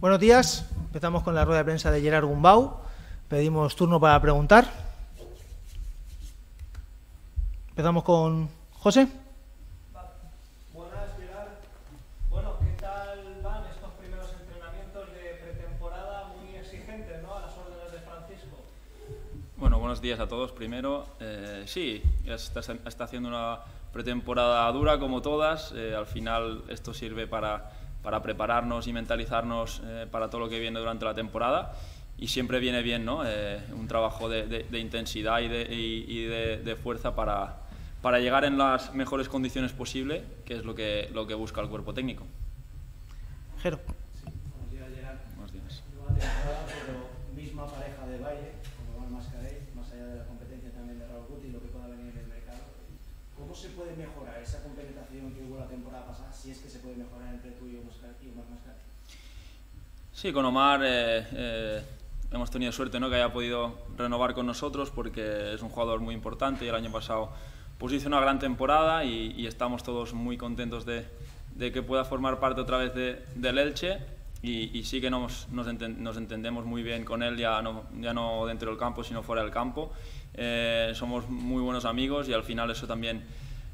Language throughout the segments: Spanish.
Buenos días. Empezamos con la rueda de prensa de Gerard Gumbau. Pedimos turno para preguntar. Empezamos con José. Buenas, Gerard. Bueno, ¿qué tal van estos primeros entrenamientos de pretemporada muy exigentes, ¿no? A las órdenes de Francisco. Bueno, buenos días a todos. Primero, eh, sí, ya está, está haciendo una pretemporada dura como todas. Eh, al final esto sirve para para prepararnos y mentalizarnos eh, para todo lo que viene durante la temporada. Y siempre viene bien ¿no? Eh, un trabajo de, intensidad y, de, fuerza para, llegar en las mejores condiciones posibles, que es lo que, lo que busca el cuerpo técnico. Jero. Buenos días, Gerard. Buenos días. Nueva temporada, pero misma pareja de baile, como van Mascarell, más allá de la competencia también de Raúl Guti y lo que pueda venir del mercado. ¿Cómo se puede mejorar esa compenetración que hubo la temporada pasada, si es que se puede mejorar entre tú y Omar Mascarell? Sí, con Omar eh, eh, hemos tenido suerte ¿no? que haya podido renovar con nosotros porque es un jugador muy importante y el año pasado pues hizo una gran temporada y, y estamos todos muy contentos de, de, que pueda formar parte otra vez de, del Elche y, y, sí que nos, nos, enten, nos, entendemos muy bien con él, ya no, ya no dentro del campo, sino fuera del campo. Eh, somos muy buenos amigos y al final eso también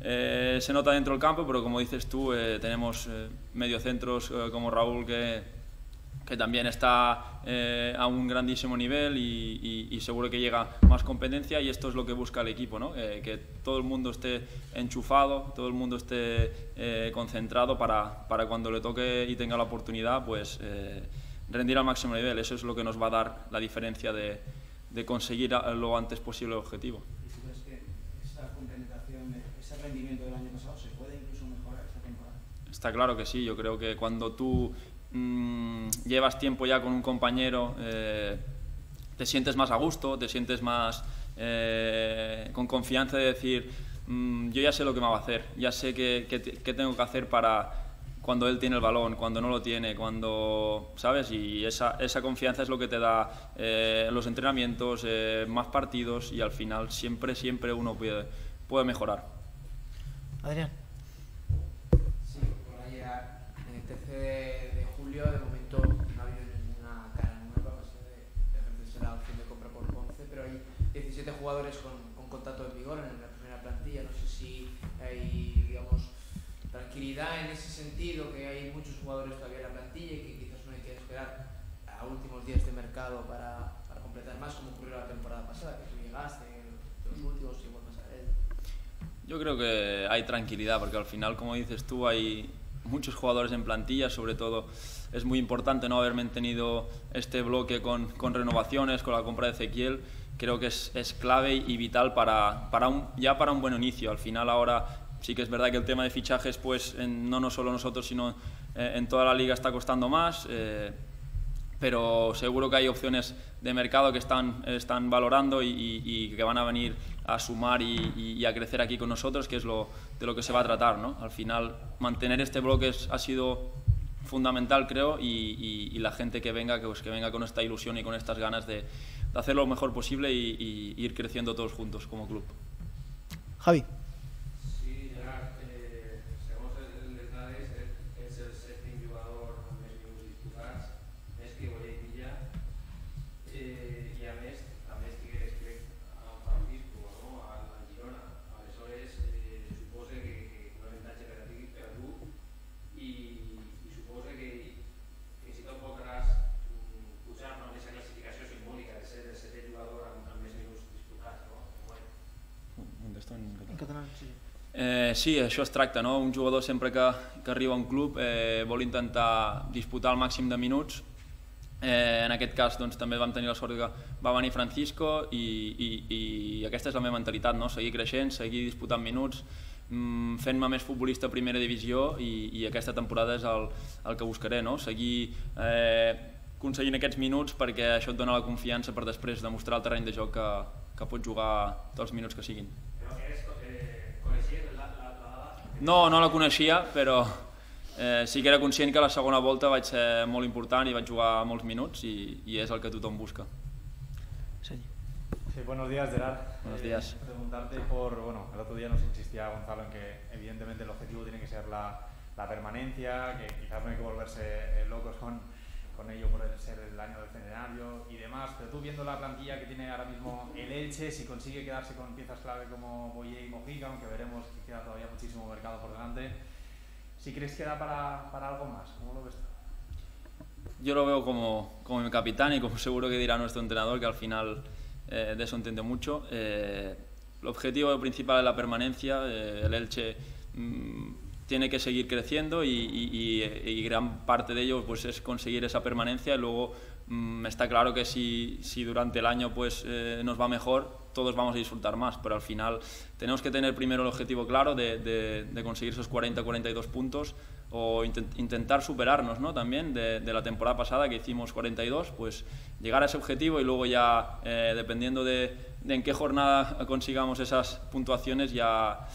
eh, se nota dentro del campo, pero como dices tú, eh, tenemos eh, mediocentros eh, como Raúl que, que también está a un grandísimo nivel y, seguro que llega más competencia y esto es lo que busca el equipo, ¿no? que todo el mundo esté enchufado, todo el mundo esté concentrado para, para, cuando le toque y tenga la oportunidad, pues rendir al máximo nivel. Eso es lo que nos va a dar la diferencia de de conseguir lo antes posible el objetivo. ¿Y tú crees que esta compenetración, ese rendimiento del año pasado, se puede incluso mejorar esta temporada? Está claro que sí, yo creo que cuando tú mmm, llevas tiempo ya con un compañero, eh, te sientes más a gusto, te sientes más eh, con confianza de decir, mmm, yo ya sé lo que me va a hacer, ya sé qué, qué, qué tengo que hacer para cuando él tiene el balón, cuando no lo tiene, cuando, ¿sabes? Y esa, esa confianza es lo que te da eh, los entrenamientos, eh, más partidos y al final siempre, siempre uno puede, puede mejorar. Adrián. Sí, por ahí en el 13 de, julio de momento no ha habido ninguna cara nueva, más de, de ejercerse la opción de compra por Ponce, pero hay 17 jugadores con, con contrato en vigor en la primera plantilla, no sé si hay, digamos, tranquilidad en ese sentido, que hay muchos jugadores todavía en la plantilla y que quizás no hay que esperar a últimos días de mercado para, para completar más, como ocurrió la temporada pasada, que tú llegaste, los últimos y a él. Yo creo que hay tranquilidad, porque al final, como dices tú, hay muchos jugadores en plantilla, sobre todo es muy importante no haber mantenido este bloque con, con renovaciones, con la compra de Ezequiel, creo que es, es clave y vital para, para un, ya para un buen inicio. Al final ahora sí que es verdad que el tema de fichajes, pues en, no, no solo nosotros, sino eh, en toda la liga está costando más, eh, pero seguro que hay opciones de mercado que están, están valorando y, y, y que van a venir a sumar y, a crecer aquí con nosotros, que es lo, de lo que se va a tratar. ¿no? Al final, mantener este bloque es, ha sido fundamental, creo, y, la gente que venga, que, pues, que venga con esta ilusión y con estas ganas de, de hacer lo mejor posible y ir creciendo todos juntos como club. Javi. Sí, això es tracta, no? Un jugador sempre que, que arriba a un club eh, vol intentar disputar el màxim de minuts. Eh, en aquest cas doncs, també vam tenir la sort que va venir Francisco i, i, i aquesta és la meva mentalitat, no? seguir creixent, seguir disputant minuts, mm, fent-me més futbolista a primera divisió i, i aquesta temporada és el, el que buscaré, no? seguir eh, aconseguint aquests minuts perquè això et dona la confiança per després demostrar al terreny de joc que, que pots jugar tots els minuts que siguin. No, no la coneixia, però eh, sí que era conscient que la segona volta vaig ser molt important i vaig jugar molts minuts i, y és el que tothom busca. Sí. Sí, buenos días, Gerard. Buenos días. Eh, preguntarte por, bueno, el otro día nos insistía Gonzalo en que evidentemente el objetivo tiene que ser la, la permanencia, que quizás no hay que volverse eh, locos con, con ello por ser el año del centenario y demás, pero tú viendo la plantilla que tiene ahora mismo el Elche, si consigue quedarse con piezas clave como Boye y Mojica, aunque veremos que queda todavía muchísimo mercado por delante, si crees que da para, para algo más, ¿cómo lo ves tú? Yo lo veo como, como mi capitán y como seguro que dirá nuestro entrenador, que al final eh, de eso entiende mucho. Eh, el objetivo principal es la permanencia. Eh, el Elche mmm, tiene que seguir creciendo y, y, y, gran parte de ello pues, es conseguir esa permanencia. Y luego mmm, está claro que si, si, durante el año pues, nos va mejor, todos vamos a disfrutar más. Pero al final tenemos que tener primero el objetivo claro de, de, de conseguir esos 40-42 puntos o intent intentar superarnos ¿no? también de, de, la temporada pasada que hicimos 42, pues llegar a ese objetivo y luego ya, eh, dependiendo de, de, en qué jornada consigamos esas puntuaciones, ya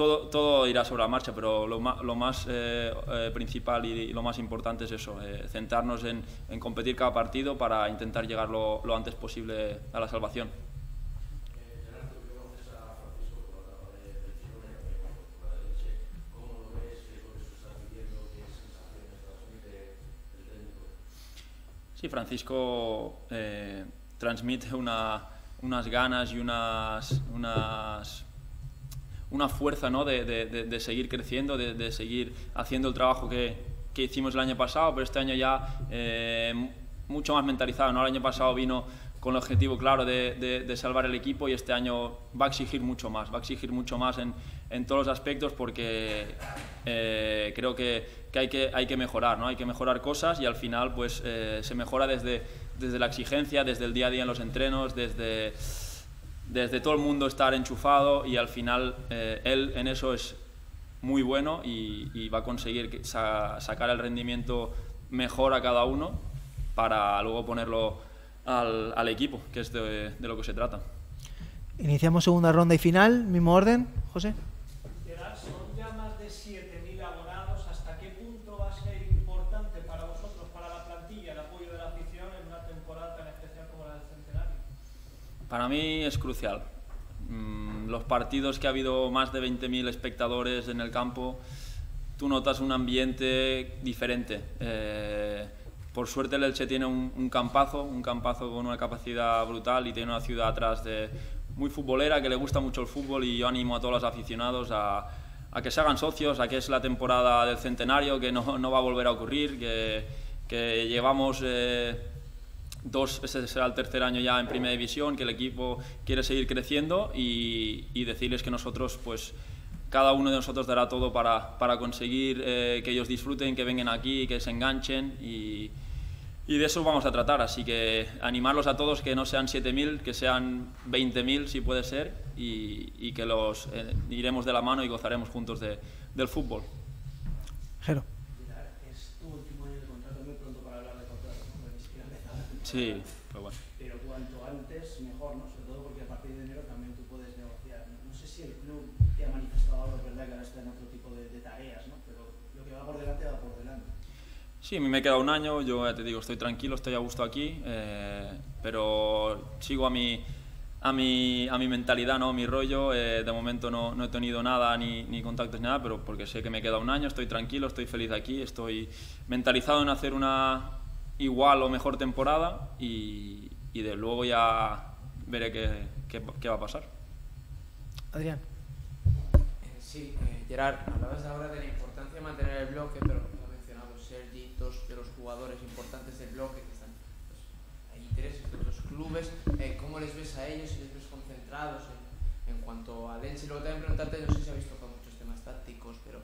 todo, todo irá sobre la marcha, pero lo lo más eh, eh, principal y, y, lo más importante es eso, eh, centrarnos en, en, competir cada partido para intentar llegar lo, lo antes posible a la salvación. Sí, Francisco eh, transmite una, unas ganas y unas, unas, una fuerza ¿no? de, de, de, seguir creciendo, de, de, seguir haciendo el trabajo que, que, hicimos el año pasado, pero este año ya eh, mucho más mentalizado. ¿no? El año pasado vino con el objetivo claro de, salvar el equipo y este año va a exigir mucho más, va a exigir mucho más en, en todos los aspectos porque eh, creo que, que, hay que hay que mejorar, ¿no? hay que mejorar cosas y al final pues eh, se mejora desde, desde la exigencia, desde el día a día en los entrenos, desde, desde todo el mundo estar enchufado y al final eh, él en eso es muy bueno y, va a conseguir sa sacar el rendimiento mejor a cada uno para luego ponerlo al, al equipo, que es de, de lo que se trata. Iniciamos segunda ronda y final, mismo orden, José. Para mí es crucial. Mm, los partidos que ha habido más de 20.000 espectadores en el campo, tú notas un ambiente diferente. Eh, por suerte el Elche tiene un, campazo, un campazo con una capacidad brutal y tiene una ciudad atrás de, muy futbolera, que le gusta mucho el fútbol y yo animo a todos los aficionados a, a que se hagan socios, a que es la temporada del centenario, que no, no va a volver a ocurrir, que, que llevamos... Eh, dos, ese será el tercer año ya en primera división, que el equipo quiere seguir creciendo y, y decirles que nosotros, pues, cada uno de nosotros dará todo para, para conseguir eh, que ellos disfruten, que vengan aquí, que se enganchen y, y de eso vamos a tratar. Así que animarlos a todos que no sean 7.000, que sean 20.000 si puede ser y, y que los eh, iremos de la mano y gozaremos juntos de, del fútbol. Jero. Sí, pues bueno. Pero cuanto antes, mejor, ¿no? Sobre todo porque a partir de enero también tú puedes negociar. No sé si el club te ha manifestado algo, es verdad que ahora está en otro tipo de, de, tareas, ¿no? Pero lo que va por delante va por delante. Sí, a mí me queda un año, yo ya te digo, estoy tranquilo, estoy a gusto aquí, eh, pero sigo a mi, a mi, a mi mentalidad, ¿no? a mi rollo. Eh, de momento no, no, he tenido nada, ni, ni contactos, ni nada, pero porque sé que me queda un año, estoy tranquilo, estoy feliz aquí, estoy mentalizado en hacer una, igual o mejor temporada y, y de luego ya veré qué, qué, qué, va a pasar. Adrián. Eh, sí, eh, Gerard, hablabas ahora de la importancia de mantener el bloque, pero lo ha mencionado Sergi, dos de los jugadores importantes del bloque que están, pues, hay intereses de otros clubes, eh, ¿cómo les ves a ellos, si les ves concentrados en, en cuanto a Lenche? Luego también preguntarte, no sé si habéis tocado muchos temas tácticos, pero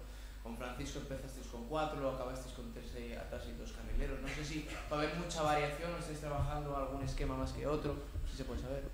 con Francisco empezasteis con cuatro, luego acabasteis con tres atrás y dos carrileros. No sé si va a haber mucha variación o estáis trabajando algún esquema más que otro, no sé si se puede saber.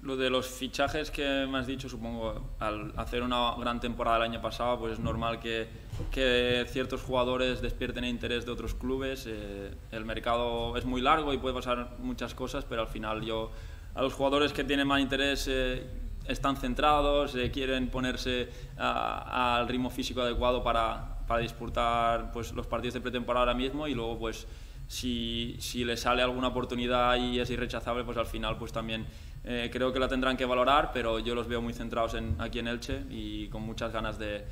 Lo de los fichajes que me has dicho, supongo, al hacer una gran temporada el año pasado, pues es normal que, que ciertos jugadores despierten interés de otros clubes. Eh, el mercado es muy largo y puede pasar muchas cosas, pero al final yo a los jugadores que tienen más interés eh, están centrados, eh, quieren ponerse al ritmo físico adecuado para, para disputar pues, los partidos de pretemporada ahora mismo y luego pues si, si le sale alguna oportunidad y es irrechazable pues al final pues también eh, creo que la tendrán que valorar pero yo los veo muy centrados en, aquí en Elche y con muchas ganas de,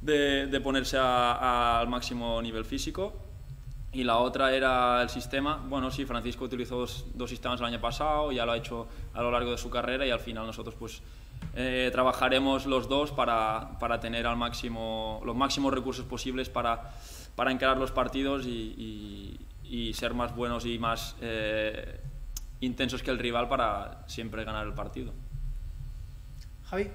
de, ponerse a, al máximo nivel físico y la otra era el sistema. Bueno, sí, Francisco utilizó dos, dos, sistemas el año pasado, ya lo ha hecho a lo largo de su carrera y al final nosotros pues eh, trabajaremos los dos para, para, tener al máximo, los máximos recursos posibles para, para encarar los partidos y, y, y ser más buenos y más eh, intensos que el rival para siempre ganar el partido. Javi.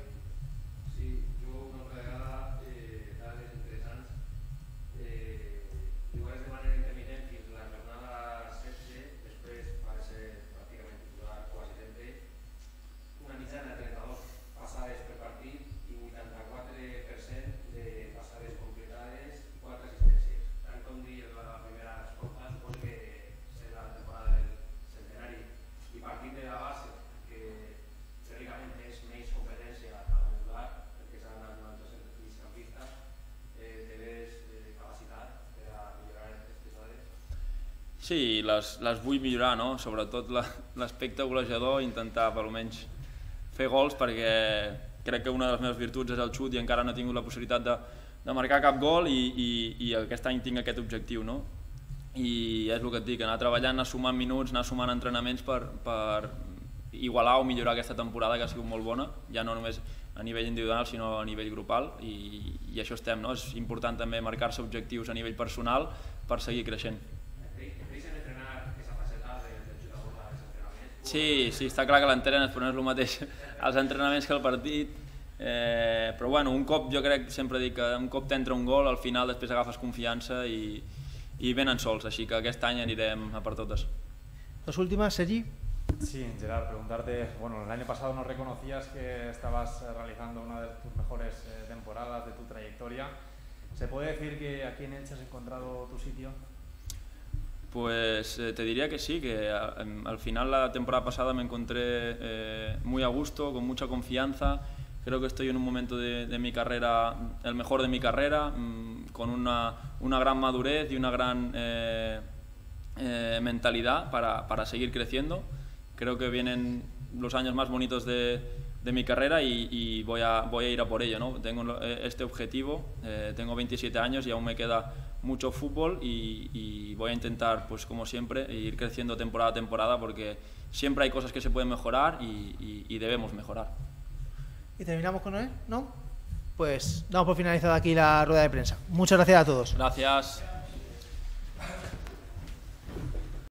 Sí, les, les vull millorar, no? sobretot l'aspecte golejador, intentar per almenys fer gols perquè crec que una de les meves virtuts és el xut i encara no he tingut la possibilitat de, de marcar cap gol i, i, i aquest any tinc aquest objectiu. No? I és el que et dic, anar treballant, anar sumant minuts, anar sumant entrenaments per, per igualar o millorar aquesta temporada que ha sigut molt bona, ja no només a nivell individual sinó a nivell grupal i, i això estem. No? És important també marcar-se objectius a nivell personal per seguir creixent. Sí, sí, està clar que l'entrenes, però no és el mateix els entrenaments que el partit. Eh, però bueno, un cop, jo crec, sempre dic que un cop t'entra un gol, al final després agafes confiança i, i venen sols, així que aquest any anirem a per totes. Dos últimas, Sergi. Sí, Gerard, preguntarte, bueno, el año pasado nos reconocías que estabas realizando una de tus mejores eh, temporadas de tu trayectoria. ¿Se puede decir que aquí en Elche has encontrado tu sitio? Pues eh, te diría que sí, que a, al final la temporada pasada me encontré eh, muy a gusto, con mucha confianza. Creo que estoy en un momento de, mi carrera, el mejor de mi carrera, mmm, con una, gran madurez y una gran eh, mentalidad para, seguir creciendo. Creo que vienen los años más bonitos de, de mi carrera y, y, voy, a, voy a ir a por ello. ¿no? Tengo eh, este objetivo, tengo 27 años y aún me queda mucho fútbol y, y, voy a intentar, pues como siempre, ir creciendo temporada a temporada porque siempre hay cosas que se pueden mejorar y debemos mejorar. ¿Y terminamos con él? ¿No? Pues damos por finalizada aquí la rueda de prensa. Muchas gracias a todos. Gracias.